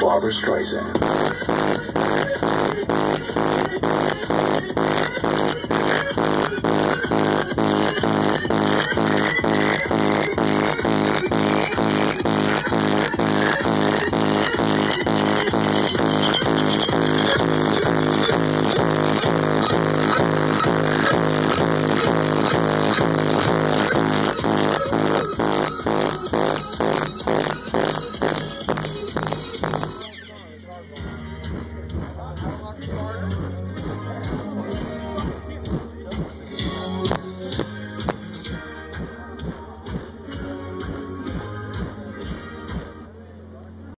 Barbara Streisand. Mark Gardner.